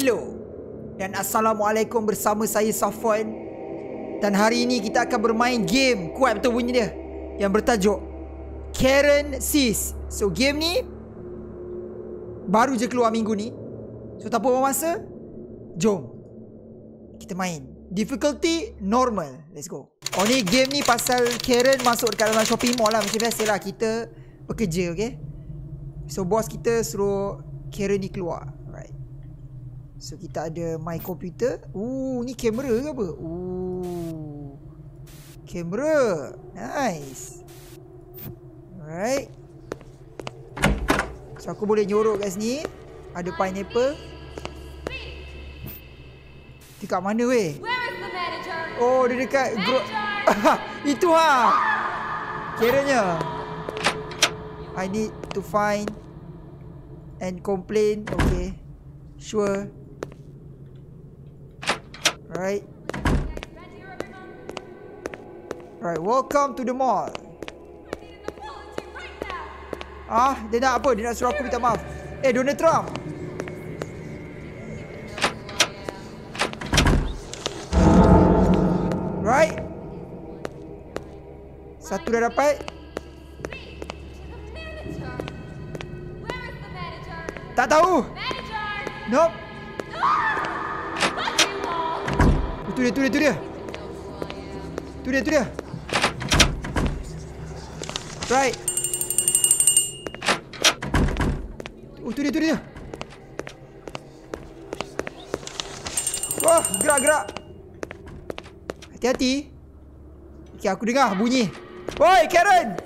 Hello. Dan Assalamualaikum bersama saya Safwan. Dan hari ini kita akan bermain game Kuat betul bunyi dia Yang bertajuk Karen Sis So game ni Baru je keluar minggu ni. So tak apa masa Jom Kita main. Difficulty normal. Let's go. Oh ni game ni pasal Karen masuk dekat dalam shopping mall lah. Macam biasa lah kita Bekerja okay? So bos kita suruh Karen ni keluar So kita ada my computer. Ooh, ni kamera ke apa? Ooh. Kamera. Nice. Alright. So aku boleh nyorok kat sini. Ada pineapple. Dekat mana weh? Oh, dia dekat group. Itu ha. Kiranya. I need to find and complain. Okay. Sure. Alright. Alright, welcome to the mall. Ah, dia nak apa? Dia nak suruh aku minta maaf. Eh, Donald Trump. Right. Satu dah dapat. Tak tahu. Nope. Tu dia, tu dia, tu dia. Tu dia, tu dia. Right. Oh, tu dia, tu dia. Wah, gerak, gerak. Hati-hati. Okay, aku dengar bunyi. Oi, Karen!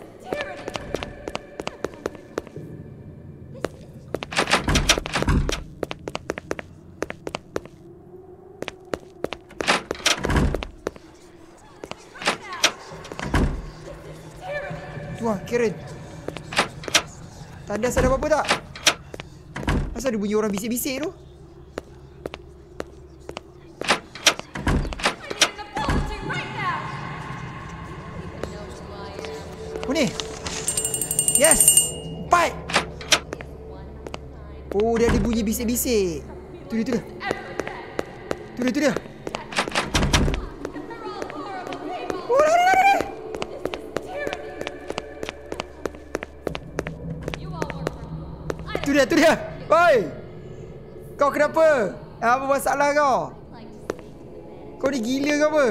Wah, Karen. Tandas ada apa-apa tak? Asal ada bunyi orang bisik-bisik tu? Apa ni? Yes! Empat! Oh, dia ada bunyi bisik-bisik. Tu dia, tu dia. Tu dia, tu dia. Dia, tu dia. Oi. Kau kenapa? Apa masalah kau? Kau ni gila ke apa?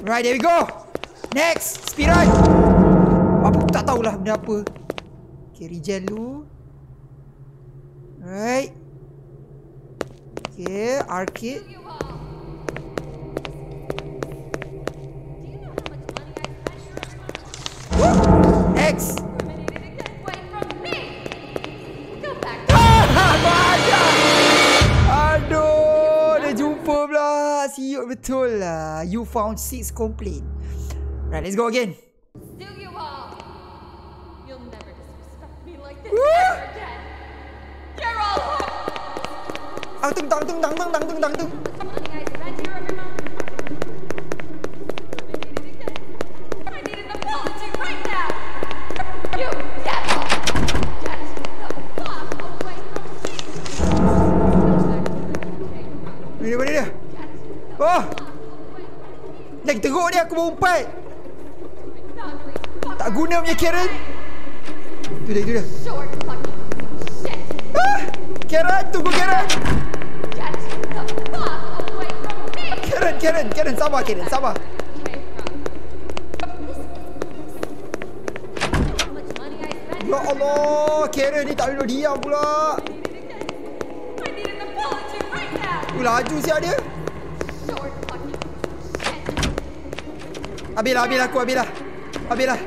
Right, there we go. Next, spiral. Apa tak tahulah benda apa. Okay, regen dulu. Right. Okay, arcade. X. Jumpa pula. Siut betul lah. You found six complete. Right, let's go again. Ang tung tang tung tung tang tung tang tung. Mana mana dia? Oh. Teruk dia aku berumpat. Tak guna punya Karen. Tu dia, tu dia. Karen, tunggu Karen. Karen, Karen, Karen, sabar Karen, sabar. Ya Allah, Karen ni tak boleh diam pula. Tu laju siap dia. Habislah, habislah aku, habislah. Habislah.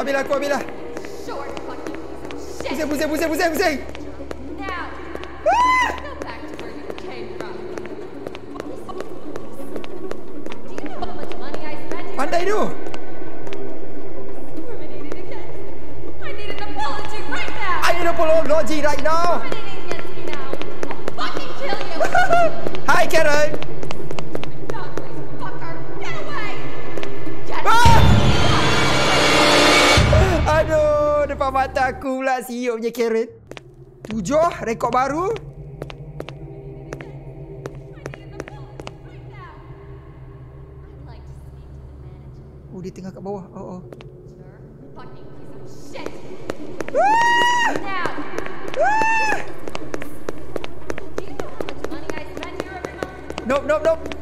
Habislah aku, habislah. Bouzet! Now, ah! Do I? What did I do? I need an apology right now. I need an apology right now. Now. I'll fucking kill you. Hi, Karen. Depan mata aku pula siup punya Karen. Tujuh, rekod baru. Oh, dia tengah kat bawah. Oh, oh. Ah! Nope, nope, nope.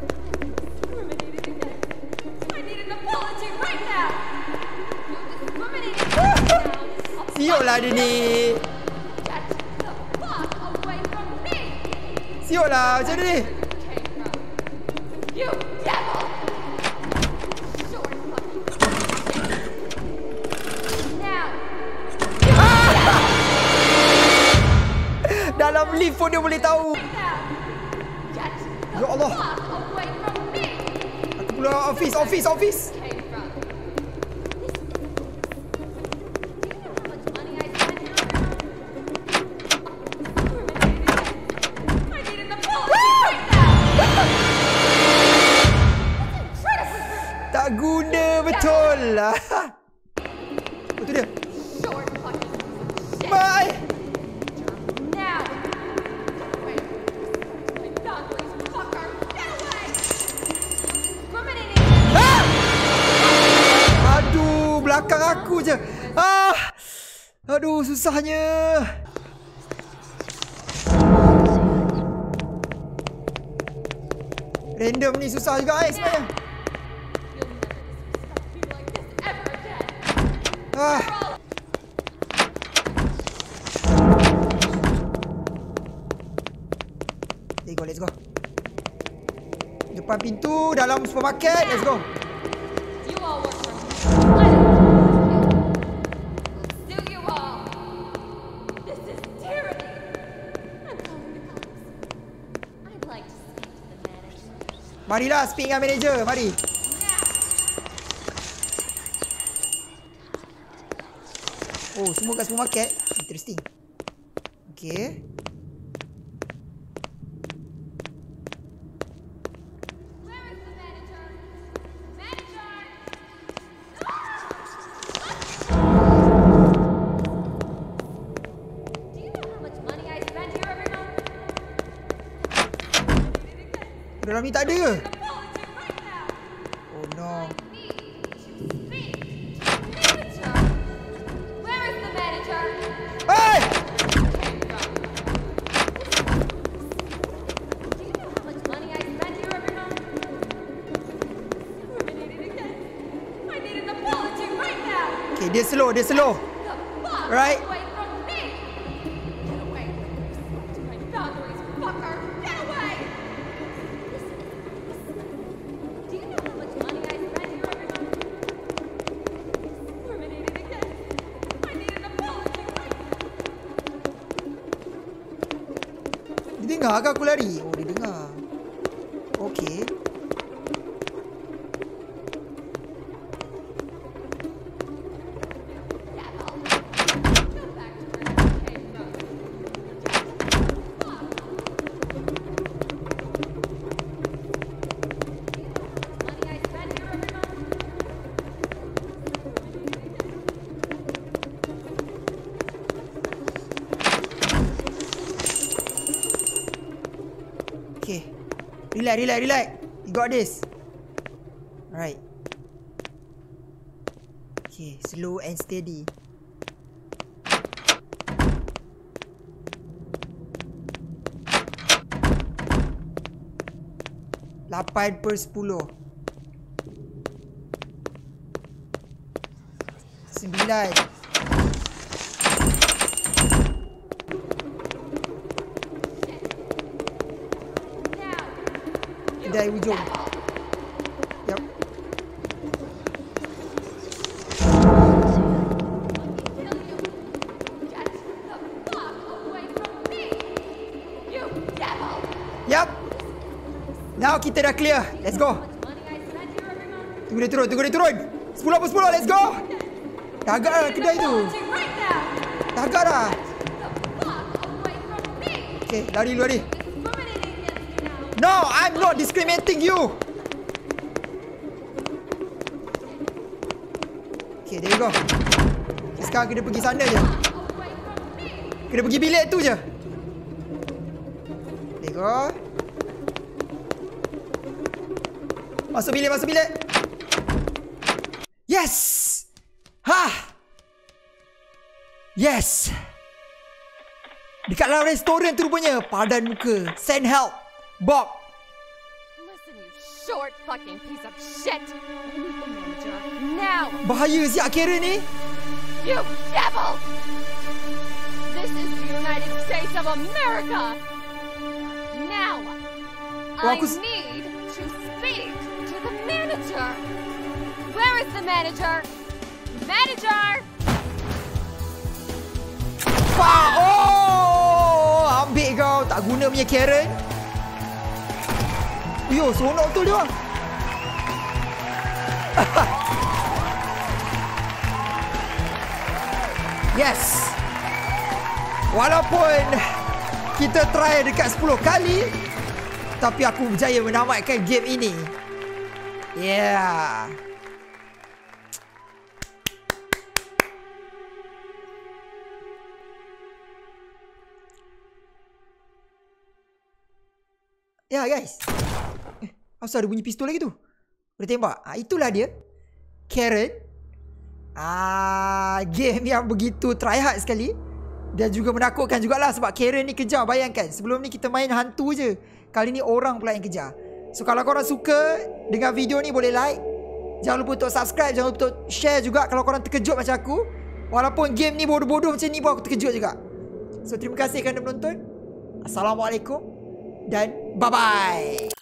Siup lah dia ni. Siup lah macam ni. Dalam lift pun dia boleh tahu. Ya Allah. Aku pula office, office, office. Aku je. Ah. Aduh, susahnya. Random ni susah juga eh sebenarnya. Ah. Let's go, let's go. Depan pintu dalam supermarket. Let's go. Marilah speak dengan manager. Mari. Oh, semua kat supermarket. Interesting. Okay. Terminated again. I needed the bulletin right now. Okay, dia slow, dia slow. Right. Dia dengar ke aku lari? Oh, dia dengar. Okay. Relax, relax, relax. You got this. Alright. Okay, slow and steady. Lapan per sepuluh. Sembilan. Now! You Dari ujung. devil! Yup. Kill you! Get the fuck away from You devil! Yup. Now kita dah clear. Let's go. Tunggu dia turun, tunggu dia turun. Sepuluh per sepuluh, let's go. Dah agak dah kedai tu. Dah agak me! Okay, lari dulu lari. No, I'm not discriminating you. Okay, there you go. Sekarang kena pergi sana je. Kena pergi bilik tu je. There you go. Masuk bilik, masuk bilik. Yes! Ha! Yes! Dekat dalam restoran tu rupanya. Padan muka. Send help. Bob. Listen, you short fucking piece of shit. I need the manager now. Bahaya siap Karen ni. You devil! This is the United States of America. Now, Oh, I aku s- need to speak to the manager. Where is the manager? Manager! Pak! Oh! Ambil kau. Tak guna punya Karen. Yo, seronok betul dia. yes. Walaupun kita try dekat 10 kali, tapi aku berjaya menamatkan game ini. Yeah. Ya guys. Asal ada bunyi pistol lagi tu? Boleh tembak. Ah itulah dia. Karen. Ah game yang begitu try hard sekali. Dan juga menakutkan jugalah sebab Karen ni kejar bayangkan. Sebelum ni kita main hantu je. Kali ni orang pula yang kejar. So kalau korang suka dengan video ni boleh like. Jangan lupa untuk subscribe, jangan lupa untuk share juga kalau korang terkejut macam aku. Walaupun game ni bodoh-bodoh macam ni pun aku terkejut juga. So terima kasih kerana menonton. Assalamualaikum dan bye-bye.